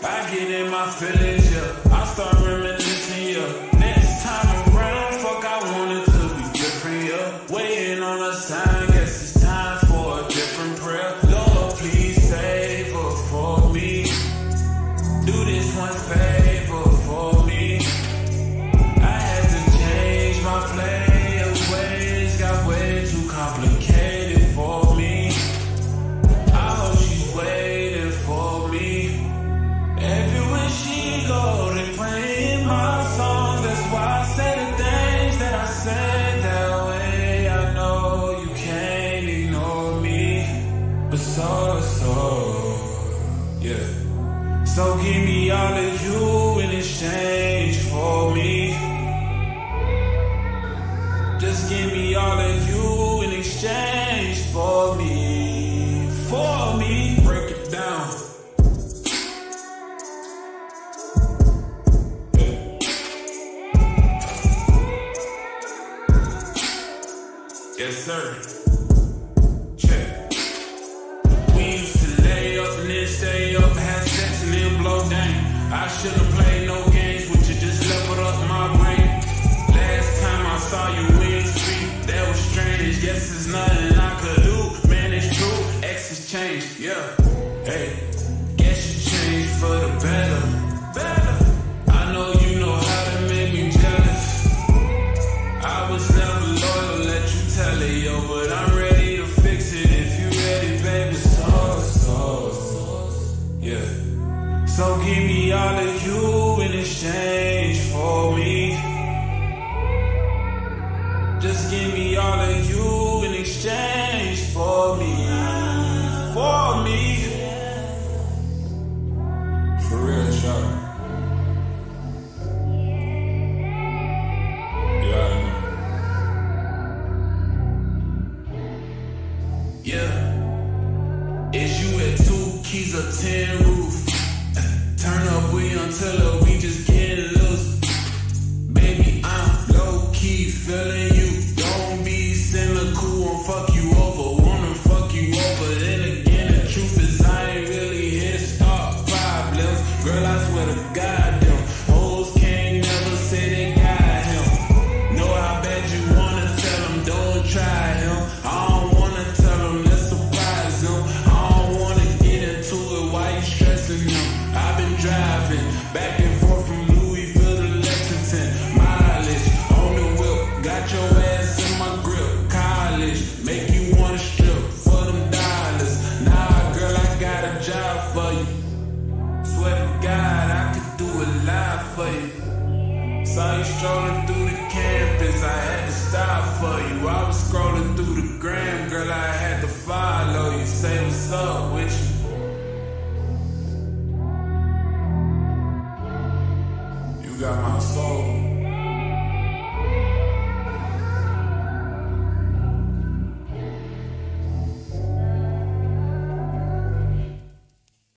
I get in my feelings, So give me all of you in exchange for me. Just give me all of you in exchange for me. For me, break it down. Yes, sir. I should've played no games with you, just leveled up my brain. Last time I saw you in street, that was strange. Guess there's nothing I could do. Man, it's true. X has changed, yeah. Hey, guess you changed for the better. Better. I know you know how to make me jealous. I was never loyal, let you tell it, yo, but I'm So give me all of you in exchange for me. Just give me all of you in exchange for me. For me. For real, Charlie. Yeah. Yeah. Is you at two keys or ten roof? We until her, we just getting loose. Baby, I'm low key feeling you. Don't be cynical, won't fuck you over. Wanna fuck you over. Then again, the truth is I ain't really here to start problems. Girl, I swear to your ass in my grip. College, make you wanna strip for them dollars. Nah, girl, I got a job for you. Swear God, I could do it live for you. Saw you strolling through the campus, I had to stop for you. I was